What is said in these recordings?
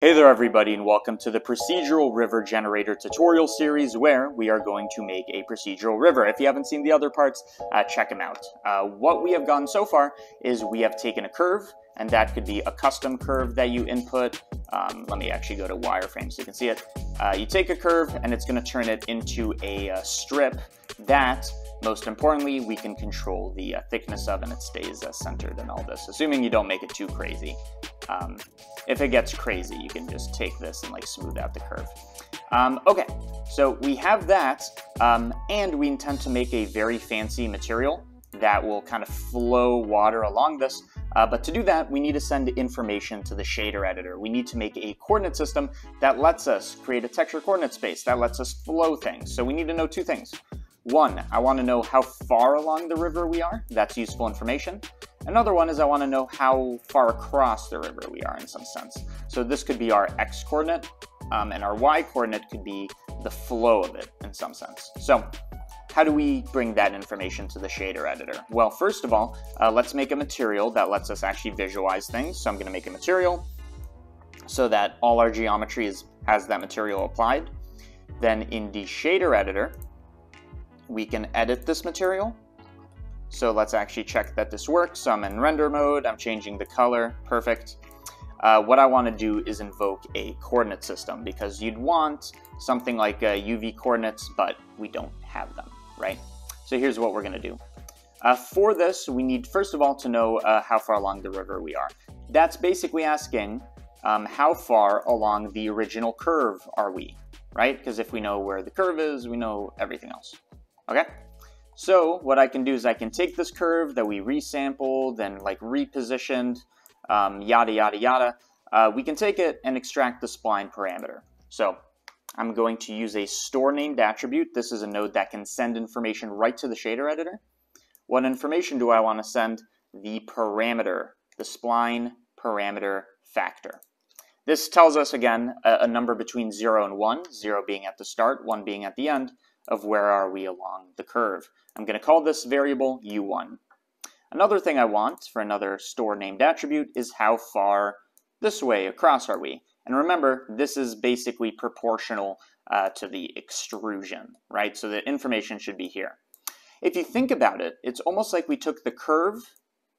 Hey there everybody and welcome to the Procedural River Generator tutorial series where we are going to make a procedural river. If you haven't seen the other parts, uh, check them out. Uh, what we have done so far is we have taken a curve and that could be a custom curve that you input. Um, let me actually go to wireframe so you can see it. Uh, you take a curve and it's going to turn it into a uh, strip that most importantly, we can control the uh, thickness of and it stays uh, centered and all this, assuming you don't make it too crazy. Um, if it gets crazy, you can just take this and like smooth out the curve. Um, okay, so we have that, um, and we intend to make a very fancy material that will kind of flow water along this. Uh, but to do that, we need to send information to the shader editor. We need to make a coordinate system that lets us create a texture coordinate space, that lets us flow things. So we need to know two things. One, I want to know how far along the river we are. That's useful information. Another one is I want to know how far across the river we are in some sense. So this could be our x coordinate, um, and our y coordinate could be the flow of it in some sense. So how do we bring that information to the shader editor? Well, first of all, uh, let's make a material that lets us actually visualize things. So I'm going to make a material so that all our geometry is, has that material applied. Then in the shader editor, we can edit this material. So let's actually check that this works. So I'm in render mode, I'm changing the color, perfect. Uh, what I want to do is invoke a coordinate system because you'd want something like uh, UV coordinates, but we don't have them, right? So here's what we're going to do. Uh, for this, we need first of all to know uh, how far along the river we are. That's basically asking um, how far along the original curve are we, right? Because if we know where the curve is, we know everything else. Okay? So what I can do is I can take this curve that we resampled and like repositioned, um, yada, yada, yada. Uh, we can take it and extract the spline parameter. So I'm going to use a store named attribute. This is a node that can send information right to the shader editor. What information do I want to send? The parameter, the spline parameter factor. This tells us, again, a, a number between 0 and 1, 0 being at the start, 1 being at the end, of where are we along the curve. I'm going to call this variable u1. Another thing I want for another store named attribute is how far this way across are we. And remember, this is basically proportional uh, to the extrusion, right? So the information should be here. If you think about it, it's almost like we took the curve,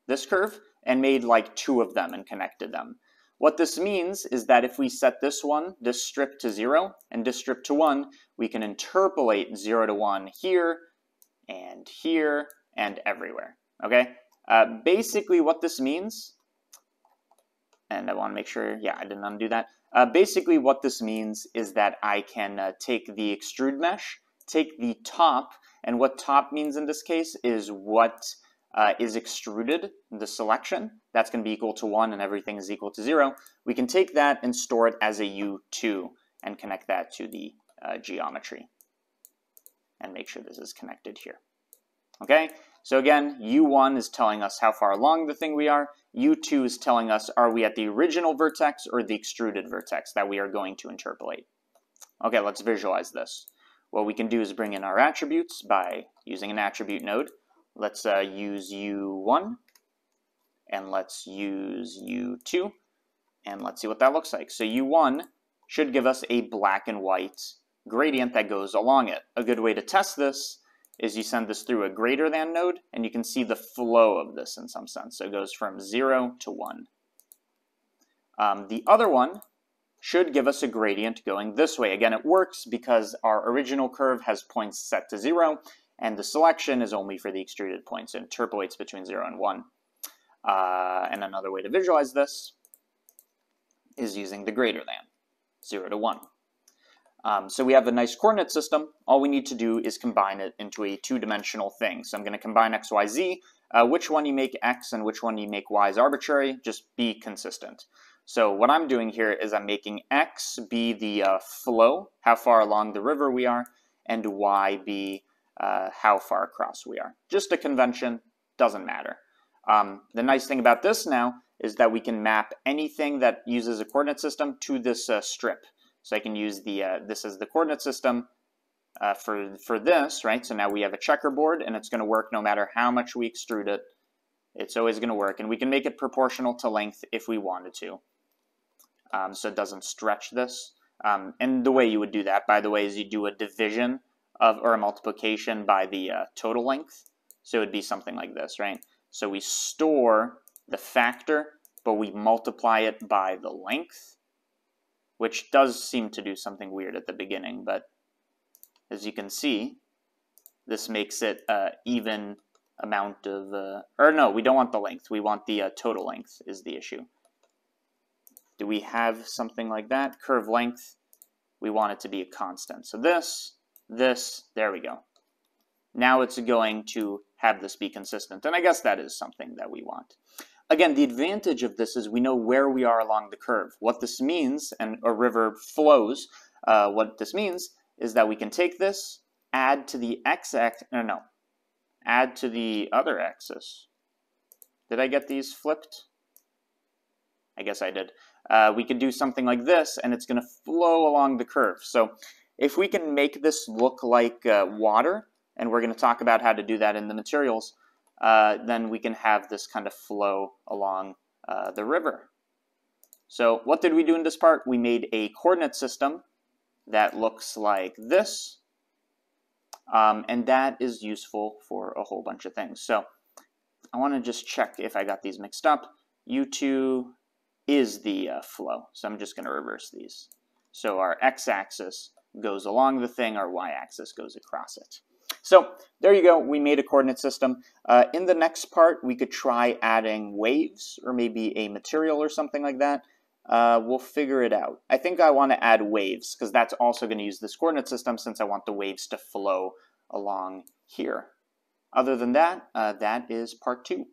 this curve, and made like two of them and connected them. What this means is that if we set this one, this strip to 0, and this strip to 1, we can interpolate 0 to 1 here, and here, and everywhere. Okay? Uh, basically what this means, and I want to make sure, yeah, I didn't undo that. Uh, basically what this means is that I can uh, take the extrude mesh, take the top, and what top means in this case is what uh, is extruded, the selection, that's going to be equal to 1 and everything is equal to 0, we can take that and store it as a U2 and connect that to the uh, geometry and make sure this is connected here. Okay, so again, U1 is telling us how far along the thing we are. U2 is telling us are we at the original vertex or the extruded vertex that we are going to interpolate. Okay, let's visualize this. What we can do is bring in our attributes by using an attribute node. Let's uh, use U1 and let's use U2 and let's see what that looks like. So U1 should give us a black and white gradient that goes along it. A good way to test this is you send this through a greater than node and you can see the flow of this in some sense. So it goes from 0 to 1. Um, the other one should give us a gradient going this way. Again, it works because our original curve has points set to 0 and the selection is only for the extruded points. It interpolates between 0 and 1. Uh, and another way to visualize this is using the greater than, 0 to 1. Um, so we have a nice coordinate system. All we need to do is combine it into a two-dimensional thing. So I'm going to combine x, y, z. Uh, which one you make x and which one you make y is arbitrary. Just be consistent. So what I'm doing here is I'm making x be the uh, flow, how far along the river we are, and y be uh, how far across we are. Just a convention, doesn't matter. Um, the nice thing about this now is that we can map anything that uses a coordinate system to this uh, strip. So I can use the, uh, this as the coordinate system uh, for, for this, right? So now we have a checkerboard and it's gonna work no matter how much we extrude it. It's always gonna work and we can make it proportional to length if we wanted to. um, so it doesn't stretch this. Um, and the way you would do that, by the way, is you do a division of or a multiplication by the uh, total length. So it would be something like this, right? So we store the factor, but we multiply it by the length, which does seem to do something weird at the beginning, but as you can see, this makes it uh, even amount of, uh, or no, we don't want the length. We want the uh, total length is the issue. Do we have something like that? Curve length, we want it to be a constant. So this, this, there we go. Now it's going to have this be consistent. And I guess that is something that we want. Again, the advantage of this is we know where we are along the curve. What this means, and a river flows, uh, what this means is that we can take this, add to the x-axis, no, no, add to the other axis. Did I get these flipped? I guess I did. Uh, we could do something like this, and it's going to flow along the curve. So if we can make this look like uh, water, and we're going to talk about how to do that in the materials, uh, then we can have this kind of flow along uh, the river. So what did we do in this part? We made a coordinate system that looks like this. Um, and that is useful for a whole bunch of things. So I want to just check if I got these mixed up. U2 is the uh, flow. So I'm just going to reverse these. So our x-axis goes along the thing, our y-axis goes across it. So there you go, we made a coordinate system. Uh, in the next part, we could try adding waves or maybe a material or something like that. Uh, we'll figure it out. I think I want to add waves because that's also going to use this coordinate system since I want the waves to flow along here. Other than that, uh, that is part two.